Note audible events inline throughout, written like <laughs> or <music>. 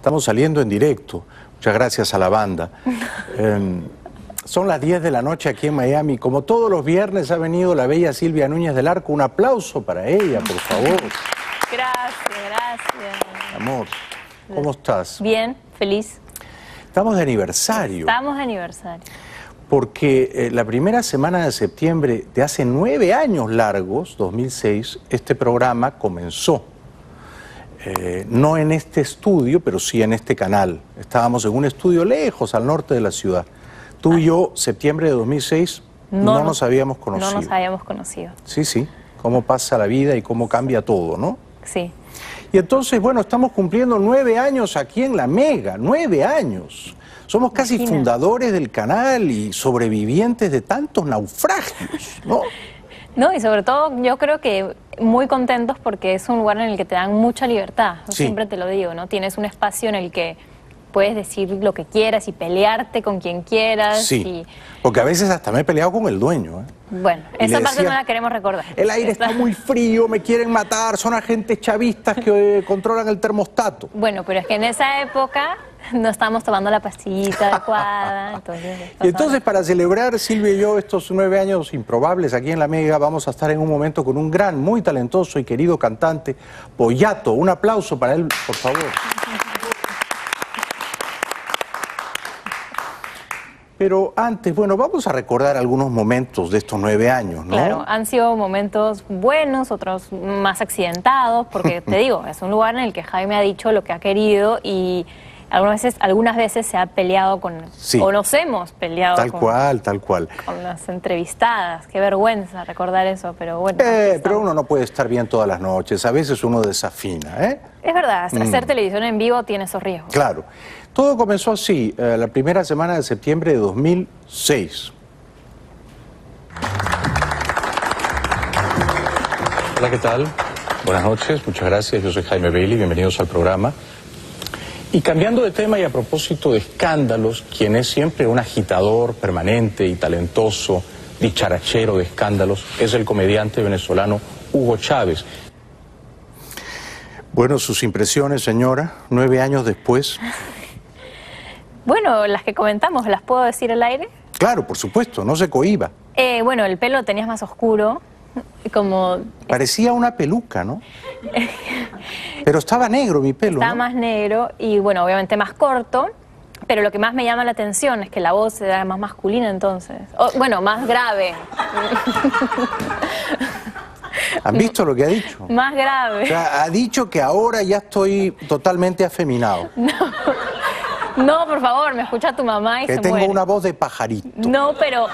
Estamos saliendo en directo. Muchas gracias a la banda. <laughs> Em, son las 10 de la noche aquí en Miami. Como todos los viernes ha venido la bella Silvia Núñez del Arco. Un aplauso para ella, por favor. Gracias, gracias. Amor, ¿cómo estás? Bien, feliz. Estamos de aniversario. Estamos de aniversario. Porque eh, la primera semana de septiembre de hace nueve años largos, 2006, este programa comenzó. Eh, no en este estudio, pero sí en este canal. Estábamos en un estudio lejos, al norte de la ciudad. Tú y yo, septiembre de 2006, no, nos habíamos conocido. No nos habíamos conocido. Sí, sí. Cómo pasa la vida y cómo cambia todo, ¿no? Sí. Y entonces, bueno, estamos cumpliendo nueve años aquí en La Mega, nueve años. Somos casi fundadores del canal y sobrevivientes de tantos naufragios, ¿no? No, y sobre todo yo creo que muy contentos porque es un lugar en el que te dan mucha libertad. Siempre te lo digo, ¿no? Tienes un espacio en el que puedes decir lo que quieras y pelearte con quien quieras. Sí, porque a veces hasta me he peleado con el dueño. ¿eh? Bueno, esa parte no la queremos recordar. El aire está muy frío, me quieren matar, son agentes chavistas que eh, controlan el termostato. Bueno, pero es que en esa época no estábamos tomando la pastillita adecuada. <laughs> Entonces, y entonces para celebrar, Silvia y yo, estos nueve años improbables aquí en La Mega, vamos a estar en un momento con un gran, muy talentoso y querido cantante, Pollato. Un aplauso para él, por favor. Pero antes, bueno, vamos a recordar algunos momentos de estos nueve años, ¿no? Claro, han sido momentos buenos, otros más accidentados, porque <laughs> te digo, es un lugar en el que Jaime ha dicho lo que ha querido y algunas veces, algunas veces se ha peleado con, o nos hemos peleado tal cual, tal cual. con las entrevistadas. Qué vergüenza recordar eso, pero bueno. Eh, pero uno no puede estar bien todas las noches, a veces uno desafina, ¿eh? Es verdad, hacer mm. televisión en vivo tiene esos riesgos. Claro. Todo comenzó así, eh, la primera semana de septiembre de 2006. Hola, ¿qué tal? Buenas noches, muchas gracias. Yo soy Jaime Bailey, bienvenidos al programa. Y cambiando de tema y a propósito de escándalos, quien es siempre un agitador permanente y talentoso, dicharachero de escándalos, es el comediante venezolano Hugo Chávez. Bueno, sus impresiones, señora, nueve años después. Bueno, las que comentamos, ¿las puedo decir al aire? Claro, por supuesto, no se cohiba. Eh, bueno, el pelo tenías más oscuro, como... Parecía una peluca, ¿no? Pero estaba negro mi pelo. Estaba más negro y, bueno, obviamente más corto. Pero lo que más me llama la atención es que la voz era más masculina entonces. bueno, más grave. ¿Han visto lo que ha dicho? Más grave. O sea, ha dicho que ahora ya estoy totalmente afeminado. <laughs> No. <laughs> No, por favor, me escucha tu mamá y que tengo una voz de pajarito. No, pero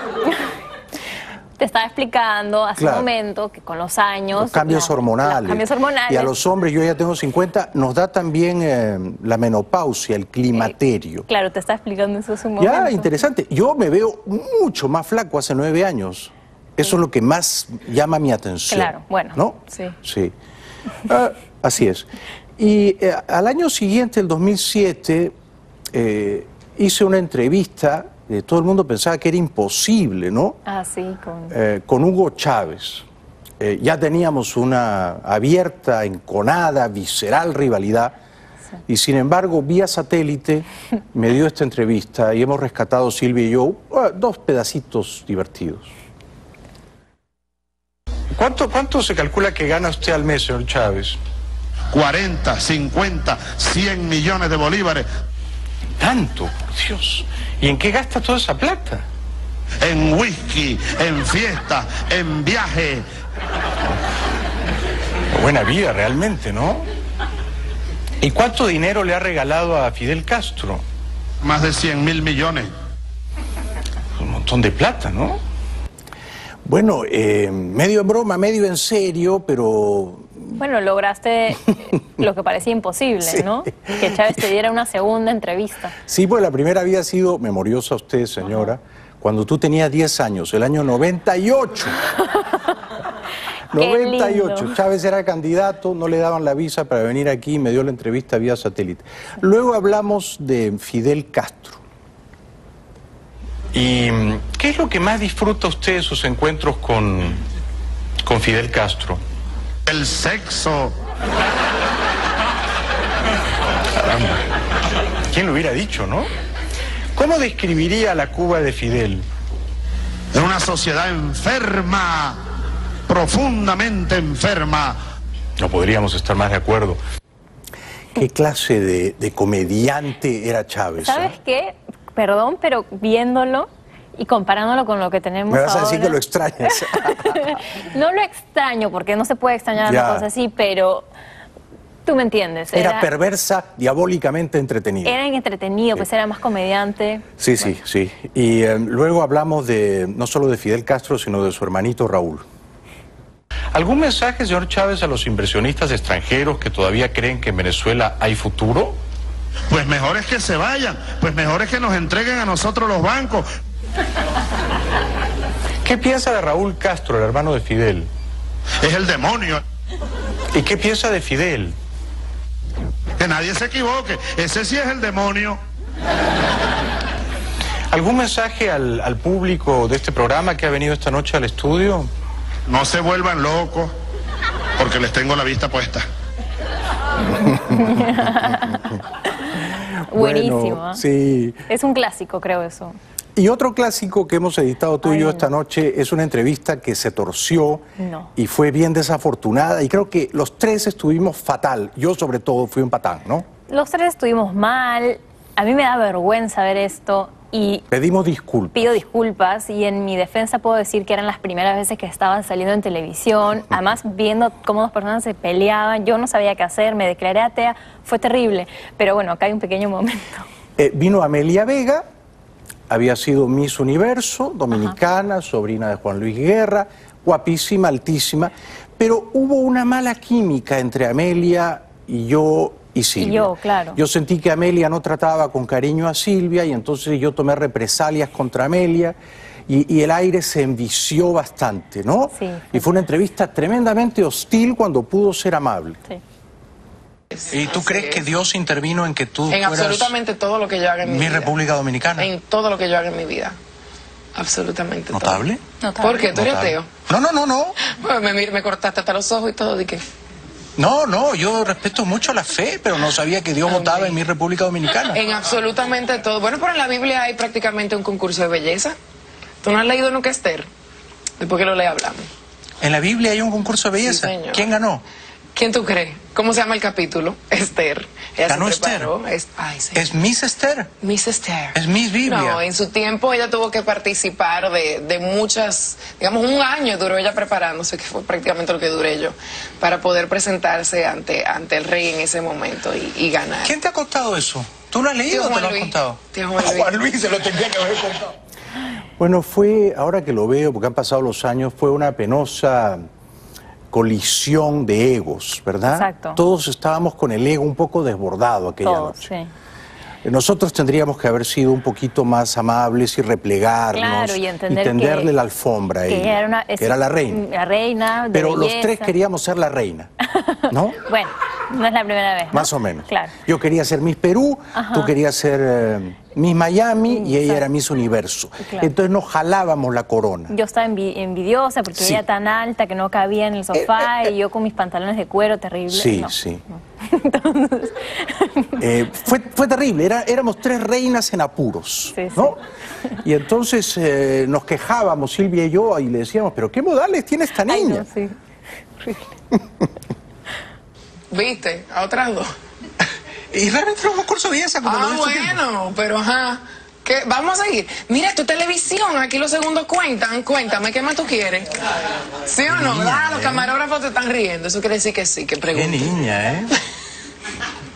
<laughs> te estaba explicando hace un momento que con los años... Los cambios, hormonales. cambios hormonales. Y a los hombres, yo ya tengo 50, nos da también eh, la menopausia, el climaterio. claro, te estaba explicando eso hace un momento. Ya, interesante. Yo me veo mucho más flaco hace nueve años. Eso es lo que más llama mi atención. Claro, bueno. ¿No? Sí. Sí. Ah, así es. Y eh, al año siguiente, el 2007, eh, hice una entrevista, eh, todo el mundo pensaba que era imposible, ¿no? Ah, sí, con... con Hugo Chávez. ya teníamos una abierta, enconada, visceral rivalidad. Y sin embargo, vía satélite <laughs> me dio esta entrevista y hemos rescatado Silvia y yo dos pedacitos divertidos. ¿Cuánto, ¿Cuánto se calcula que gana usted al mes, señor Chávez? 40, 50, 100 millones de bolívares. ¿Tanto? Dios. ¿Y en qué gasta toda esa plata? En whisky, en fiesta, en viaje. Buena vida realmente, ¿no? ¿Y cuánto dinero le ha regalado a Fidel Castro? Más de 100 mil millones. Un montón de plata, ¿no? Bueno, eh, medio en broma, medio en serio, pero... Bueno, lograste <laughs> lo que parecía imposible, ¿no? Que Chávez te diera una segunda entrevista. Sí, pues la primera había sido memoriosa usted, señora, cuando tú tenías 10 años, el año 98. 98. <laughs> Chávez era candidato, no le daban la visa para venir aquí me dio la entrevista vía satélite. Luego hablamos de Fidel Castro. ¿Y qué es lo que más disfruta usted de sus encuentros con, con Fidel Castro? El sexo. Caramba. ¿Quién lo hubiera dicho, no? ¿Cómo describiría la Cuba de Fidel? Es una sociedad enferma, profundamente enferma. No podríamos estar más de acuerdo. ¿Qué clase de, comediante era Chávez? ¿Sabes eh? qué? Perdón, pero viéndolo y comparándolo con lo que tenemos Me vas a decir que lo extrañas. <laughs> no lo extraño, porque no se puede extrañar una cosa así, pero Tú me entiendes. Era, perversa, diabólicamente entretenida. Era entretenido, pues era más comediante. Sí, sí, sí. Y eh, luego hablamos de no solo de Fidel Castro, sino de su hermanito Raúl. ¿Algún mensaje, señor Chávez, a los inversionistas extranjeros que todavía creen que en Venezuela hay futuro? Pues mejor es que se vayan, pues mejor es que nos entreguen a nosotros los bancos. ¿Qué piensa de Raúl Castro, el hermano de Fidel? Es el demonio. ¿Y qué piensa de Fidel? Que nadie se equivoque. Ese sí es el demonio. ¿Algún mensaje al, público de este programa que ha venido esta noche al estudio? No se vuelvan locos, porque les tengo la vista puesta. <laughs> Buenísimo. sí. Es un clásico, creo eso. Y otro clásico que hemos editado tú y yo esta noche es una entrevista que se torció y fue bien desafortunada y creo que los tres estuvimos fatal. Yo sobre todo fui un patán, ¿no? Los tres estuvimos mal. A mí me da vergüenza ver esto y... Pedimos disculpas. Pido disculpas y en mi defensa puedo decir que eran las primeras veces que estaban saliendo en televisión. Además, viendo cómo dos personas se peleaban, yo no sabía qué hacer, me declaré atea, fue terrible. Pero bueno, acá hay un pequeño momento. <laughs> Eh, vino Amelia Vega, había sido Miss Universo, dominicana, sobrina de Juan Luis Guerra, guapísima, altísima, pero hubo una mala química entre Amelia y yo y Silvia. Y yo, claro. Yo sentí que Amelia no trataba con cariño a Silvia y entonces yo tomé represalias contra Amelia y, el aire se envició bastante, ¿no? Sí. Y fue una entrevista tremendamente hostil cuando pudo ser amable. Sí. ¿Y tú crees que Dios intervino en que tú En absolutamente todo lo que yo haga en mi, mi vida. República Dominicana? En todo lo que yo haga en mi vida. Absolutamente ¿Notable? todo. ¿Notable? ¿Por qué? ¿Tú eres ateo? No, no, no, no. <laughs> me, me, cortaste hasta los ojos y todo, ¿de qué? No, no, yo respeto mucho la fe, pero no sabía que Dios votaba en mi República Dominicana. En absolutamente todo. Bueno, pero en la Biblia hay prácticamente un concurso de belleza. ¿Tú no has leído nunca Esther? Después que lo le hablamos. ¿En la Biblia hay un concurso de belleza? ¿Quién ganó? ¿Quién tú crees? ¿Cómo se llama el capítulo? Esther. Ella ¿Ganó Esther? Es, ¿Es Miss Esther? Miss Esther. ¿Es Miss Biblia? No, en su tiempo ella tuvo que participar de, de, muchas, digamos, un año duró ella preparándose, que fue prácticamente lo que duré yo, para poder presentarse ante, ante el rey en ese momento y, ganar. ¿Quién te ha contado eso? ¿Tú lo has leído o te lo has contado? Tío Juan Luis. Juan Luis se lo tendría que haber contado. Bueno, fue, ahora que lo veo, porque han pasado los años, fue una penosa colisión de egos, ¿verdad? Exacto. Todos estábamos con el ego un poco desbordado aquella Todos, noche. Sí. Nosotros tendríamos que haber sido un poquito más amables y replegarnos y, entender tenderle la alfombra a ella, era, que era la reina. La reina Pero los tres queríamos ser la reina, ¿no? <laughs> bueno, no es la primera vez. Más o menos. Claro. Yo quería ser Miss Perú, tú querías ser eh, Miss Miami y ella era Miss Universo. Entonces nos jalábamos la corona. Yo estaba envidiosa porque ella era tan alta que no cabía en el sofá eh, eh, y yo con mis pantalones de cuero terrible. Sí, sí. <laughs> Entonces... fue, fue terrible, era, éramos tres reinas en apuros, ¿no? Y entonces nos quejábamos, Silvia y yo, y le decíamos, pero ¿qué modales tiene esta niña? sí. <laughs> ¿Viste? A otras dos. Y realmente era un concurso de belleza como Ah, bueno, pero ajá. ¿Qué? Vamos a seguir. Mira, tu televisión, aquí los segundos cuentan. Cuéntame, ¿qué más tú quieres? ¿Sí o no? ah, los camarógrafos te están riendo. Eso quiere decir que sí, que pregunto. Qué niña, ¿eh?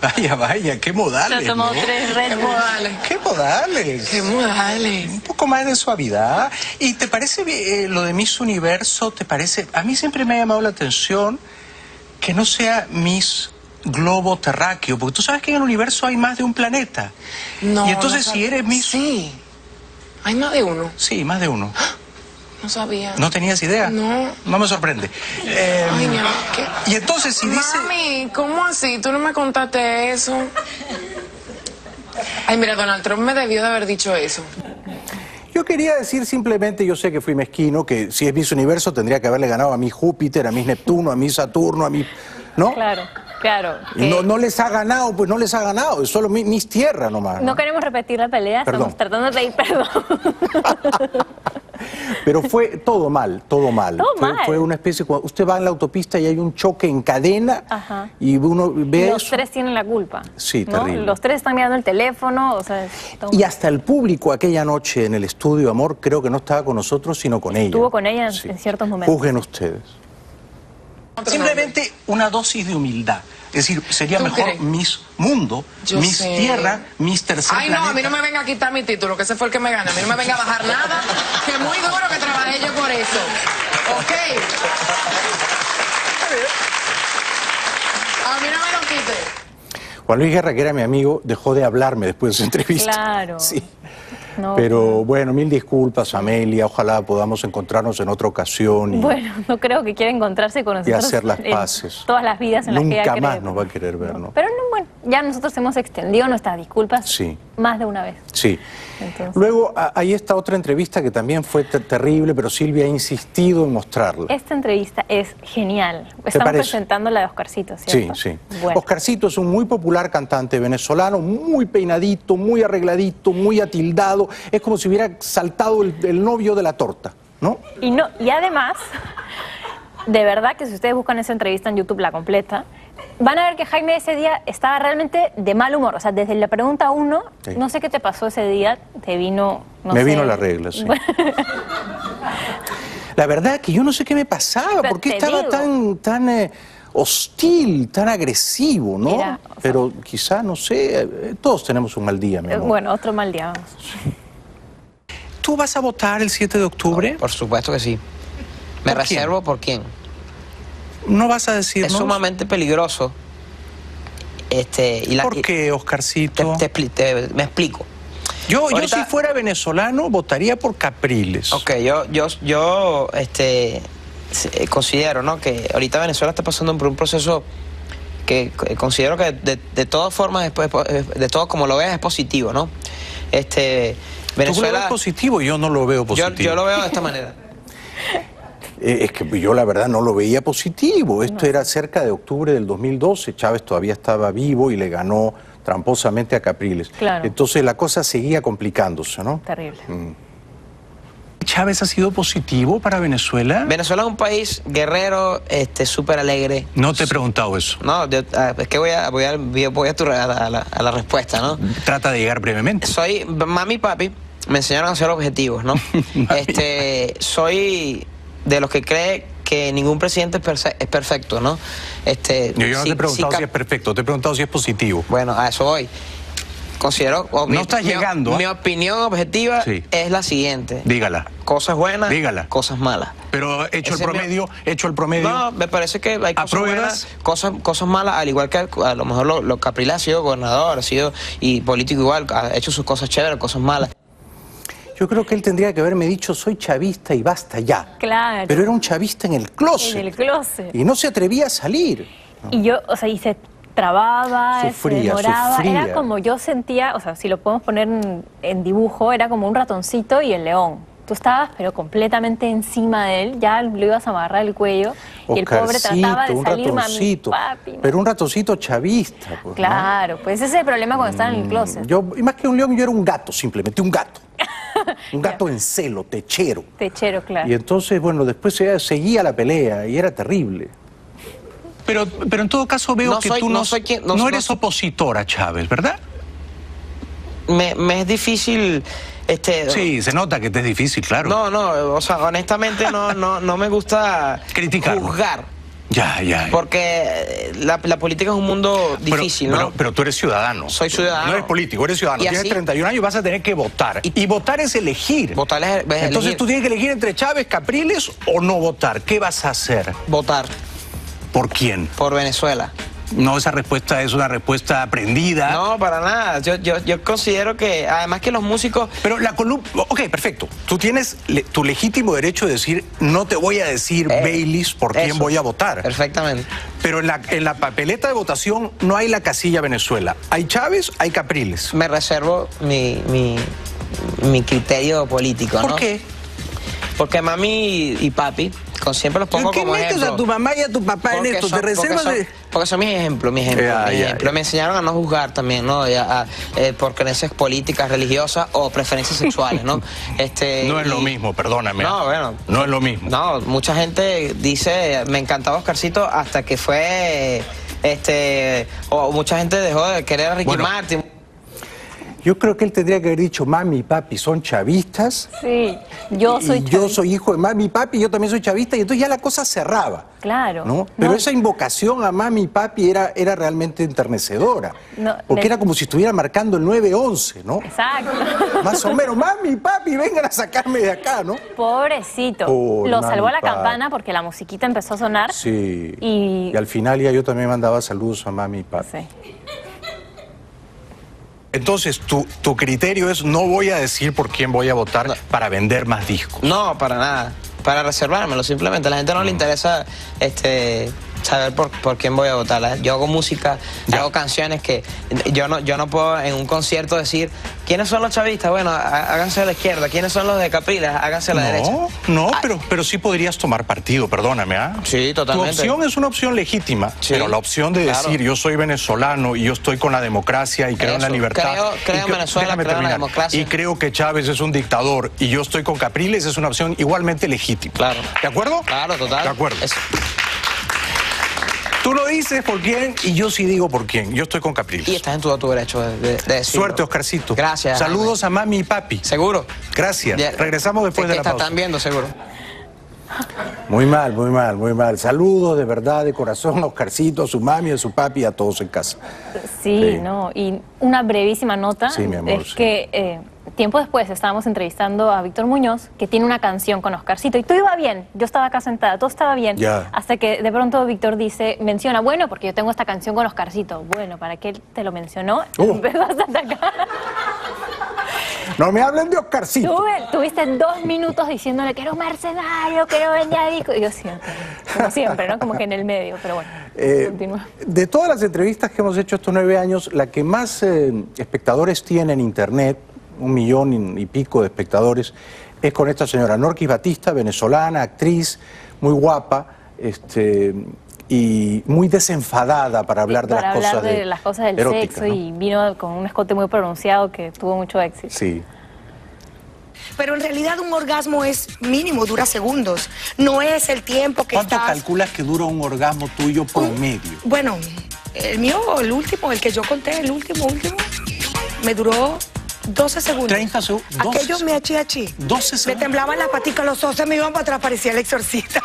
Vaya, vaya, qué modales. Se tomó tres Red ¿Qué modales? ¿Qué modales? ¿Qué modales? Un poco más de suavidad. ¿Y te parece eh, lo de Miss Universo? ¿Te parece? A mí siempre me ha llamado la atención que no sea Miss globo terráqueo, porque tú sabes que en el universo hay más de un planeta. No. Y entonces si eres Miss... Sí. Hay más de uno. Sí, más de uno. <gasps> No sabía. ¿No tenías idea? No. No me sorprende. Eh, Ay, mi amor, ¿qué? Y entonces si dice... Mami, ¿cómo así? ¿Tú no me contaste eso? Ay, mira, Donald Trump me debió de haber dicho eso. Yo quería decir simplemente, yo sé que fui mezquino, que si es Miss Universo tendría que haberle ganado a mi Júpiter, a mi Neptuno, a mi Saturno, a mi... ¿No? Claro. Claro. No, no les ha ganado, pues no les ha ganado, es solo mi- mis tierras nomás. No queremos repetir la pelea, Perdón. estamos tratando de pedir perdón. <laughs> Pero fue todo mal, todo mal. Todo fue, mal. fue una especie, cuando usted va en la autopista y hay un choque en cadena Ajá. y uno ve Los eso. tres tienen la culpa. Sí, ¿no? terrible. Los tres están mirando el teléfono, o sea, Y hasta el público aquella noche en el estudio Amor creo que no estaba con nosotros, sino con ella. Estuvo con ella en- en ciertos momentos. Juzguen ustedes. Simplemente una dosis de humildad. Es decir, sería ¿Tú mejor crees? Miss Mundo, Yo Miss sé. Tierra, Miss Tercer Ay, no, a mí no me venga a quitar mi título, que ese fue el que me gana. A mí no me venga a bajar nada, que muy duro que trabajé yo por eso. ¿Ok? A mí no me lo quite. Juan Luis Guerra, que era mi amigo, dejó de hablarme después de su entrevista. Claro. <laughs> Sí. No, Pero bueno, mil disculpas, Amelia. Ojalá podamos encontrarnos en otra ocasión. y- Bueno, no creo que quiera encontrarse con nosotros. hacer las paces. Todas las vidas en las que Nunca más nos va a querer ver, ¿no? Ya nosotros hemos extendido nuestras disculpas Sí. más de una vez. Sí. Entonces- Luego, a- hay esta otra entrevista que también fue ter- terrible, pero Silvia ha insistido en mostrarla. Esta entrevista es genial. Estamos presentando la de Oscarcito, Sí, ¿cierto? sí. Bueno, Oscarcito es un muy popular cantante venezolano, muy peinadito, muy arregladito, muy atildado. Es como si hubiera saltado el, el novio de la torta, ¿no? y, no, y además, de verdad que si ustedes buscan esa entrevista en YouTube, la completa, van a ver que Jaime ese día estaba realmente de mal humor. O sea, desde la pregunta uno, Sí. no sé qué te pasó ese día, te vino... no Me sé. vino la regla, sí. La verdad que yo no sé qué me pasaba, Pero por qué estaba digo. tan, tan eh, hostil, tan agresivo, ¿no? Mira, o sea- Pero quizá, no sé, eh, todos tenemos un mal día, mi amor. Bueno, otro mal día. vamos. ¿Tú vas a votar el 7 de octubre? Por supuesto que sí. Me ¿Por quién? reservo por quién. No vas a decirnos. Es sumamente peligroso. Este, y la, ¿Por qué, Oscarcito? te me explico. Yo, yo si fuera venezolano votaría por Capriles. Ok, yo, yo, yo este, se- considero ¿no? que ahorita Venezuela está pasando por un proceso que eh, considero que de, de todas formas, de todo como lo veas, es positivo, ¿no? Este, ¿Tú lo ves Venezuela, positivo? Yo no lo veo yo, positivo. yo lo veo de esta manera. <laughs> Eh, es que yo la verdad no lo veía positivo. Esto era cerca de octubre del 2012. Chávez todavía estaba vivo y le ganó tramposamente a Capriles. Claro. Entonces la cosa seguía complicándose, ¿no? Terrible. ¿Chávez ha sido positivo para Venezuela? Venezuela es un país guerrero, este, súper alegre. No te he preguntado eso. No, yo, ah, es que voy a, voy a, voy a, tu- a la, a la- a la respuesta, ¿no? Trata de llegar brevemente. Soy, mami y papi me enseñaron a ser objetivos, ¿no? <laughs> este, soy de los que cree que ningún presidente es, perfecto, ¿no? Este, Yo, yo no si- te he preguntado si es perfecto, te he preguntado si es positivo. Bueno, a eso voy. Considero... No estás mi, llegando, ¿ah? Mi opinión objetiva Sí. es la siguiente. Dígala. Cosas buenas, Dígala. cosas malas. Pero hecho Ese el es mi- promedio, hecho el promedio. No, me parece que hay cosas buenas, cosas, cosas malas, al igual que a lo mejor lo, lo Capriles ha sido gobernador, ha sido y político igual, ha hecho sus cosas chéveres, cosas malas. Yo creo que él tendría que haberme dicho soy chavista y basta ya. Claro. Pero era un chavista en el closet. En el closet. Y no se atrevía a salir. Y yo, o sea, y se trababa, Sufría, se demoraba. sufría. Era como yo sentía, o sea, si lo podemos poner en, en dibujo, era como un ratoncito y el león. Tú estabas, pero completamente encima de él, ya lo ibas a amarrar el cuello y el pobre Oscarcito, trataba de un mami, ratoncito. papi. Pero un ratoncito chavista. Pues, ¿no? Claro, pues ese es el problema cuando están en el closet. Yo, y más que un león, yo era un gato, simplemente, un gato. <laughs> un gato en celo, techero. Techero, claro. Y entonces, bueno, después se- seguía la pelea y era terrible. Pero, pero en todo caso veo No que soy- tú no no, soy quien- no no- eres no- opositor a Chávez, ¿verdad? Me, me es difícil, este... Sí, se nota que te es difícil, claro. No, no, o sea, honestamente no, no, no me gusta <laughs> Criticarlo. juzgar. Ya, ya. Porque eh, la, la política es un mundo Pero- difícil, pero, ¿no? pero tú eres ciudadano. Soy ciudadano. No eres político, eres ciudadano. Tienes así- 31 años y vas a tener que votar. Y, votar es elegir. Votar es, es Entonces elegir. tú tienes que elegir entre Chávez, Capriles o no votar. ¿Qué vas a hacer? Votar ¿Por quién? por Venezuela. No, esa respuesta es una respuesta aprendida. No, para nada. Yo, yo, yo considero que, además que los músicos... Pero la columna. Ok, perfecto. Tú tienes le- tu legítimo derecho de decir, no te voy a decir Eh, Baileys por quién voy a votar. Perfectamente. Pero en la, en la papeleta de votación no hay la casilla Venezuela. Hay Chávez, hay Capriles. Me reservo mi, mi, mi criterio político, ¿Por ¿no? qué? Porque mami y papi con, siempre los pongo ¿Qué como metes ejemplo. a tu mamá y a tu papá en Porque esto? son- ¿Te reservas de...? Porque son mis ejemplos, mis ejemplos. Ya, mis ejemplos. Me enseñaron a no juzgar también, ¿no? Y a- a, eh, por creencias políticas, religiosas o preferencias sexuales, ¿no? <laughs> Este, No es lo mismo, perdóname. No, bueno. No es lo mismo. No, mucha gente dice, me encantaba Oscarcito hasta que fue, este, o mucha gente dejó de querer a Ricky Bueno. Martin. Yo creo que él tendría que haber dicho, mami y papi son chavistas. Sí, yo soy y yo chavista. soy hijo de mami y papi, yo también soy chavista, y entonces ya la cosa cerraba. Claro. ¿no? Pero No. esa invocación a mami y papi era, era realmente enternecedora. No, porque era como si estuviera marcando el 9-11, ¿no? Exacto. Más o menos, mami y papi, vengan a sacarme de acá, ¿no? Pobrecito. Pobre Lo salvó la papi. campana porque la musiquita empezó a sonar. Sí. Y- Y al final ya yo también mandaba saludos a mami y papi. Sí. Entonces, tu, tu criterio es no voy a decir por quién voy a votar para vender más discos. No, para nada. Para reservármelo, simplemente. A la gente no le interesa este, saber por, por quién voy a votar. La- Yo hago música, Ya. hago canciones que yo no, yo no puedo en un concierto decir quiénes son los chavistas. Bueno, há- háganse a la izquierda. ¿Quiénes son los de Capriles? Háganse a la derecha. No, no, Ah, pero, pero sí podrías tomar partido, perdóname, ¿ah? Sí, totalmente. Tu opción es una opción legítima, Sí, pero la opción de claro. decir yo soy venezolano y yo estoy con la democracia y creo en la libertad. creo- creo en que- Venezuela, creo en la democracia. Y creo que Chávez es un dictador y yo estoy con Capriles es una opción igualmente legítima. Claro. ¿De acuerdo? Claro, total. De acuerdo. Es- Tú lo dices por quién y yo sí digo por quién. Yo estoy con Capriles. y estás en todo tu derecho de, de- decirlo. Suerte, Oscarcito. Gracias. Saludos a mami y papi. ¿Seguro? Gracias. Ya- Regresamos después de la pausa. están viendo, seguro. Muy mal, muy mal, muy mal. Saludos de verdad, de corazón a Oscarcito, a su mami, a su papi y a todos en casa. Sí, Sí. no. Y una brevísima nota Sí, mi amor, es sí. que eh, tiempo después estábamos entrevistando a Víctor Muñoz, que tiene una canción con Oscarcito, y todo iba bien. Yo estaba acá sentada, todo estaba bien. Hasta que de pronto Víctor dice, menciona, bueno, porque yo tengo esta canción con Oscarcito. Bueno, ¿para qué te lo mencionó? Uh. <laughs> Empezaste a atacar. No me hablen de Oscarcito. Tuve- tuviste dos minutos diciéndole que era un mercenario, que vendía discos. Y yo siempre, como siempre, ¿no? Como que en el medio, pero bueno, Eh, continúa. de todas las entrevistas que hemos hecho estos nueve años, la que más eh, espectadores tiene en Internet, un millón y pico de espectadores, es con esta señora Norquis Batista, venezolana, actriz, muy guapa, este, y muy desenfadada para hablar de Para las hablar cosas de de- las cosas del eróticas, sexo ¿no? y vino con un escote muy pronunciado que tuvo mucho éxito. Sí. Pero en realidad un orgasmo es mínimo, dura segundos. No es el tiempo que ¿Cuánto estás... calculas que dura un orgasmo tuyo promedio? Bueno, el mío, el último, el que yo conté, el último, último, me duró 12 segundos. 30 segundos, 12 Aquello me achi achi. 12 Me segundos. temblaban las paticas, los ojos se me iban para atrás, parecía el exorcista.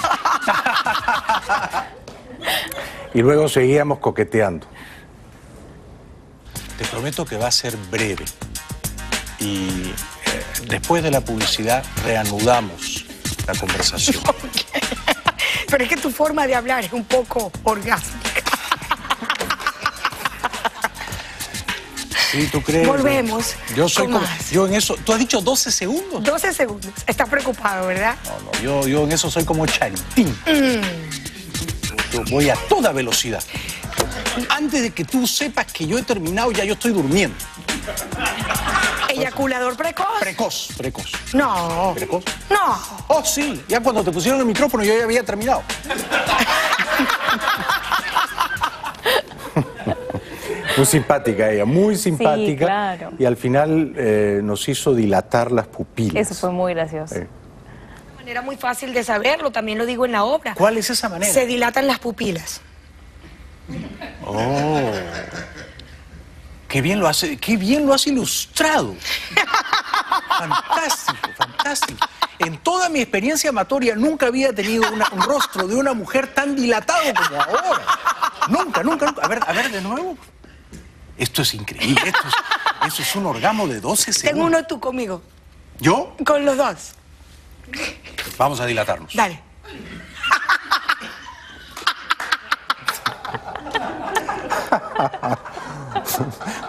Y luego seguíamos coqueteando. Te prometo que va a ser breve. Y eh, después de la publicidad reanudamos la conversación. <laughs> Pero es que tu forma de hablar es un poco orgásmica. Sí, ¿tú crees? Volvemos Yo soy como. más. Yo en eso. ¿Tú has dicho 12 segundos? 12 segundos. Estás preocupado, ¿verdad? No, no, yo, yo en eso soy como Charitín. Yo voy a toda velocidad. Antes de que tú sepas que yo he terminado, ya yo estoy durmiendo. Eyaculador precoz. Precoz, precoz. No. ¿Precoz? No. Oh, sí, ya cuando te pusieron el micrófono yo ya había terminado. <laughs> Muy simpática ella, muy simpática. claro. Y al final eh, nos hizo dilatar las pupilas. Eso fue muy gracioso. Eh. Una manera muy fácil de saberlo, también lo digo en la obra. ¿Cuál es esa manera? Se dilatan las pupilas. Oh. Qué bien lo hace, qué bien lo has ilustrado. Fantástico, fantástico. En toda mi experiencia amatoria nunca había tenido una- un rostro de una mujer tan dilatado como ahora. Nunca, nunca, nunca. A ver, a ver de nuevo. Esto es increíble. Esto es, eso es un orgasmo de 12 Tengo segundos. uno tú conmigo. ¿Yo? Con los dos. Vamos a dilatarnos. Dale. <laughs>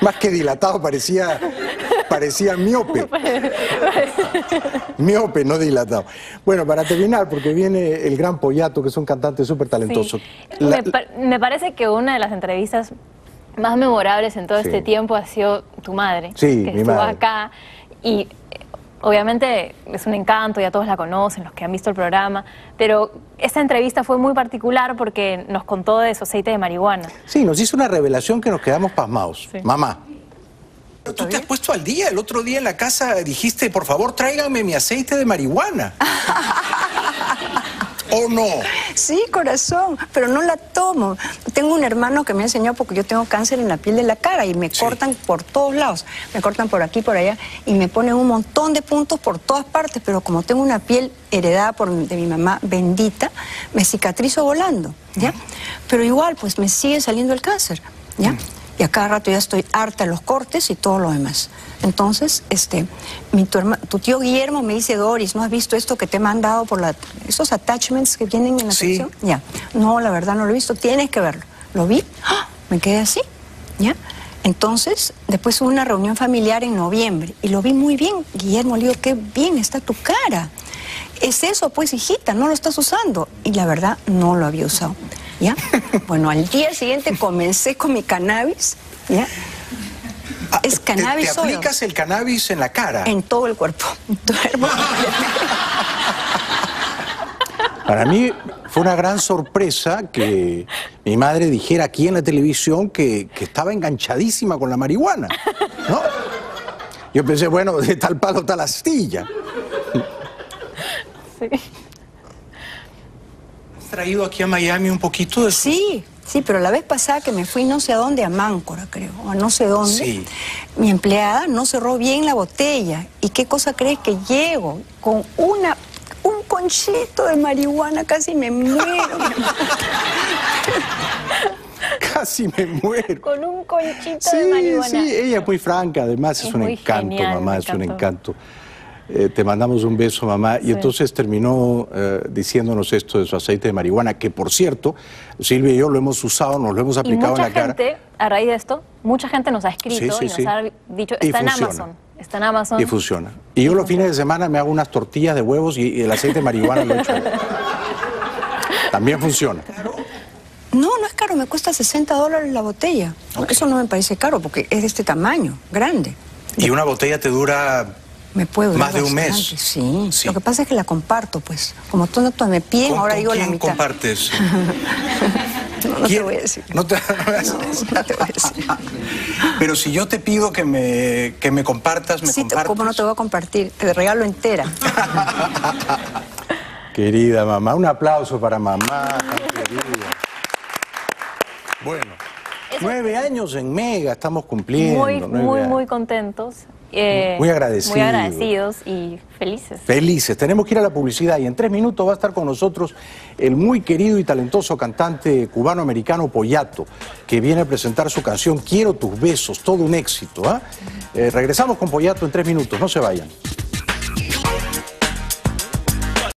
Más que dilatado, parecía, parecía miope. <laughs> miope, no dilatado. Bueno, para terminar, porque viene el gran Pollato, que es un cantante súper talentoso. Sí. La- me, pa- me parece que una de las entrevistas más memorables en todo Sí. este tiempo ha sido tu madre, Sí, que mi estuvo madre. acá y eh, obviamente es un encanto, ya todos la conocen, los que han visto el programa, pero esta entrevista fue muy particular porque nos contó de su aceite de marihuana. Sí, nos hizo una revelación que nos quedamos pasmados. Mamá. Tú te has puesto al día. El otro día en la casa dijiste, por favor, tráigame mi aceite de marihuana. <laughs> ¿O no? Sí, corazón, pero no la tomo. Tengo un hermano que me ha enseñado porque yo tengo cáncer en la piel de la cara y me cortan por todos lados. Me cortan por aquí, por allá y me ponen un montón de puntos por todas partes, pero como tengo una piel heredada por, de mi mamá bendita, me cicatrizo volando, ¿ya? Pero igual, pues me sigue saliendo el cáncer, ¿ya? Y a cada rato ya estoy harta de los cortes y todo lo demás. Entonces, este, mi, tu, tío Guillermo me dice, Doris, ¿no has visto esto que te he mandado por la, esos attachments que vienen en la sí. Ya, no, la verdad no lo he visto, tienes que verlo. Lo vi, ¡ah! me quedé así, ¿ya? Entonces, después hubo una reunión familiar en noviembre y lo vi muy bien. Guillermo, le digo, qué bien está tu cara. Es eso, pues, hijita, no lo estás usando. Y la verdad, no lo había usado. ¿Ya? Bueno, al día siguiente comencé con mi cannabis, ¿ya? Ah, es cannabis ¿Te, aplicas el cannabis en la cara? <laughs> En todo el cuerpo. Para mí fue una gran sorpresa que mi madre dijera aquí en la televisión que, que estaba enganchadísima con la marihuana, ¿no? Yo pensé, bueno, de tal palo tal astilla. Sí traído aquí a Miami un poquito de... Sí, sí, pero la vez pasada que me fui no sé a dónde, a Máncora creo, o a no sé dónde, mi empleada no cerró bien la botella. ¿Y qué cosa crees que llego? Con una, un conchito de marihuana, casi me muero. <laughs> casi me muero. Con un conchito de marihuana. Sí, ella es muy franca, además es, un encanto, mamá, es un encanto. Eh, te mandamos un beso, mamá. Y entonces terminó eh, diciéndonos esto de su aceite de marihuana, que por cierto, Silvia y yo lo hemos usado, nos lo hemos aplicado en la cara. Gente, a raíz de esto, mucha gente nos ha escrito y nos ha dicho, está en Amazon. Está en Amazon. Y funciona. Y, yo los fines de semana me hago unas tortillas de huevos y, el aceite de marihuana lo hecho. También funciona. No, no es caro, me cuesta 60 dólares la botella. Eso no me parece caro porque es de este tamaño, grande. ¿Y una botella te dura me puedo Más de un mes. Sí. Lo que pasa es que la comparto, pues. Como tú no me piden, ahora digo la mitad. compartes? <laughs> no, te voy a decir. No te, voy a decir. Pero si yo te pido que me, que me compartas, me sí, compartes. ¿cómo no te voy a compartir? Te regalo entera. <laughs> querida mamá, un aplauso para mamá, Bueno, nueve años en Mega estamos cumpliendo. Muy, muy, muy contentos. Eh, muy agradecidos. Muy agradecidos y felices. Felices. Tenemos que ir a la publicidad y en tres minutos va a estar con nosotros el muy querido y talentoso cantante cubano-americano Poyato, que viene a presentar su canción Quiero tus besos, todo un éxito. ¿ah? Eh, regresamos con Poyato en tres minutos, no se vayan.